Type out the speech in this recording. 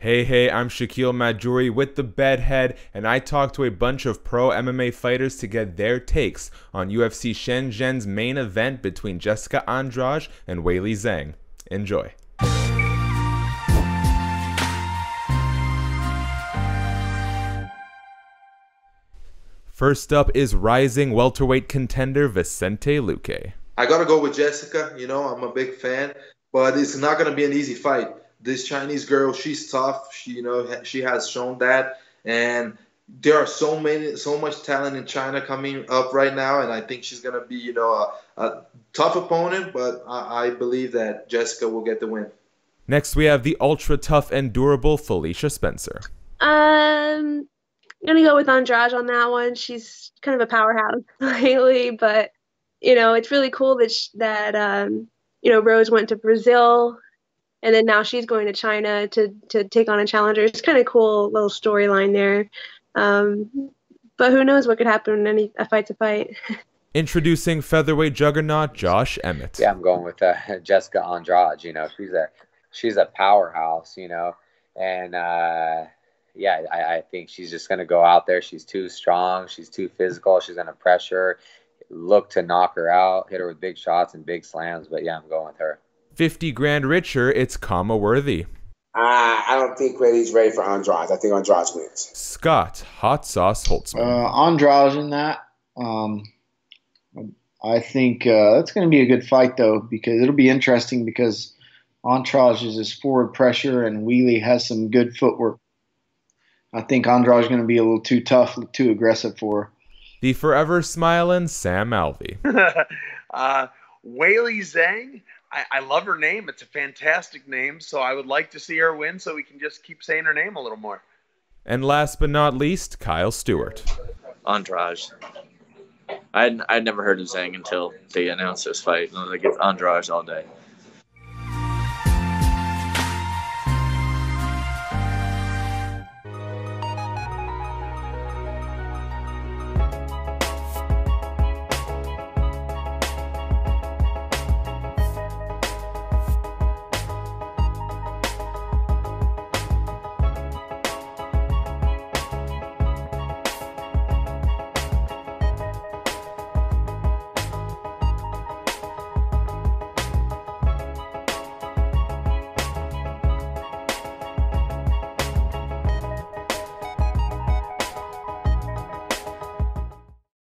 Hey, hey, I'm Shakiel Mahjouri with the Bedhead, and I talked to a bunch of pro MMA fighters to get their takes on UFC Shenzhen's main event between Jessica Andrade and Weili Zhang. Enjoy. First up is rising welterweight contender Vicente Luque. I gotta go with Jessica. You know, I'm a big fan, but it's not gonna be an easy fight this Chinese girl, she's tough. She, you know, she has shown that, and there are so many, so much talent in China coming up right now, and I think she's gonna be, you know, a, a tough opponent. But I, I, believe that Jessica will get the win. Next, we have the ultra tough and durable Felicia Spencer. Um, I'm gonna go with Andrade on that one. She's kind of a powerhouse lately, but you know, it's really cool that she, that um, you know Rose went to Brazil and then now she's going to China to to take on a challenger. It's kind of cool little storyline there. Um, but who knows what could happen in any a fight's a fight. Introducing featherweight juggernaut Josh Emmett. Yeah, I'm going with uh, Jessica Andrade. You know, she's a she's a powerhouse. You know, and uh, yeah, I, I think she's just going to go out there. She's too strong. She's too physical. She's going to pressure, look to knock her out, hit her with big shots and big slams. But yeah, I'm going with her. 50 grand richer, it's Khama Worthy. Uh, I don't think Brady's ready for Andrade. I think Andrade wins. Scott, hot sauce Holtzman. Uh, Andrade in that. Um, I think uh, that's going to be a good fight, though, because it'll be interesting because Andrade is his forward pressure and Weili has some good footwork. I think Andrade is going to be a little too tough, too aggressive for her. The forever smiling Sam Alvey. uh, Weili Zhang, I, I, love her name. It's a fantastic name. So I would like to see her win so we can just keep saying her name a little more. And last but not least, Kyle Stewart. Andrade. I'd, I'd never heard of Zhang until they announced this fight. And I was Like it's Andrade all day.